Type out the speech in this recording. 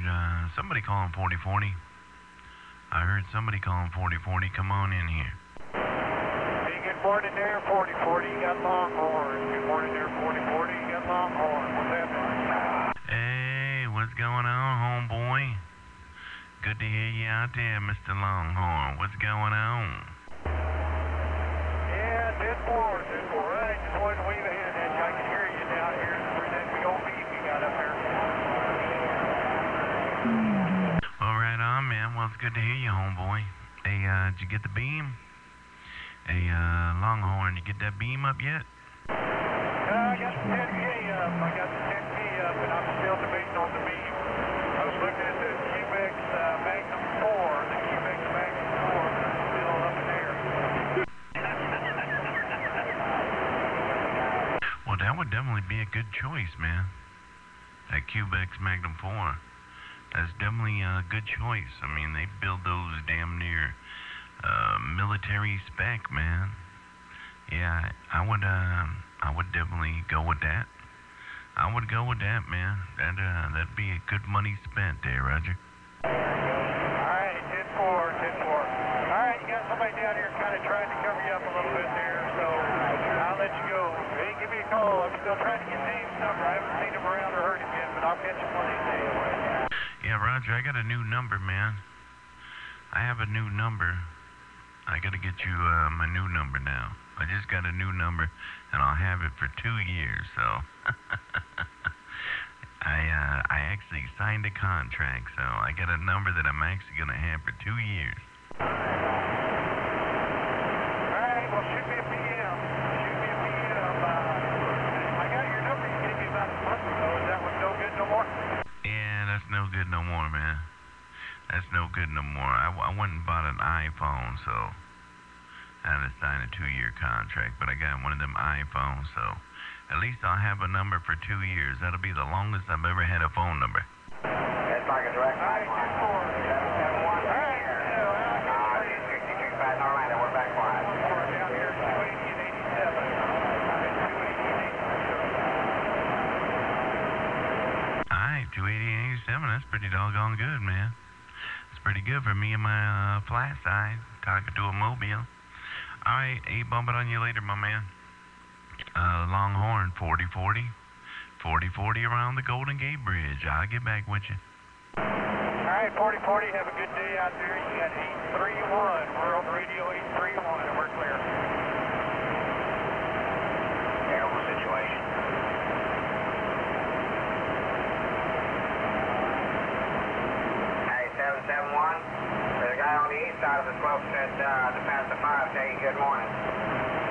heard uh, somebody calling 4040. I heard somebody calling 4040. Come on in here. Hey, good morning there, 4040. You got Longhorn. Good morning there, 4040. You got Longhorn. What's happening? Hey, what's going on, homeboy? Good to hear you out there, Mr. Longhorn. What's going on? Yeah, 10 4, 10 4. Right, just wanted to wave ahead at you. I can hear you down here through that big old beam you got up there. Well, right on, man. Well, it's good to hear you, homeboy. Hey, uh, did you get the beam? Hey, uh, Longhorn, you get that beam up yet? Uh, I got the 10K up. I got the 10K up, and I'm still debating on the beam. I was looking at the Cubex uh, Magnum 4, the Cubex Magnum 4, but I'm still up in there. Well, that would definitely be a good choice, man. That Cubex Magnum 4. That's definitely a good choice. I mean, they build those damn near uh, military spec, man. Yeah, I would. Uh, I would definitely go with that. I would go with that, man. That uh, that'd be a good money spent there, Roger. Alright, 10 4, 10 4. Alright, you got somebody down here kind of trying to cover you up a little bit there, so I'll let you go. Hey, give me a call. I'm still trying to get Dave's number. I haven't seen him around or heard him yet, but I'll catch him one of these days. Yeah, Roger, I got a new number, man. I have a new number. I got to get you uh, my new number now. I just got a new number, and I'll have it for two years. So, I uh, I actually signed a contract, so I got a number that I'm actually gonna have for two years. Alright, well, shoot me a PM. Shoot me a PM. Uh, I got your number you gave me about a month ago. Is that one no good no more? Yeah, that's no good no more, man. That's no good no more. I, I went and bought an iPhone, so I had to sign a two-year contract. But I got one of them iPhones, so at least I'll have a number for two years. That'll be the longest I've ever had a phone number. That's like a direct 10 4. Alright, yeah, well, I got you. 63 Pat Orlando, we're back quiet. We're down here at 280 and 87. I'm at 280 and 87. All right, 280 and 87. That's pretty doggone good, man. It's pretty good for me and my uh, flat side talking to a mobile. All right, hey, bump it on you later, my man. Uh, Longhorn 4040. 4040 around the Golden Gate Bridge. I'll get back with you. Alright, 4040, have a good day out there. You got 831, World Radio 831, and we're clear. There's a guy on the east side of the slope said uh, to pass the fire, say good morning.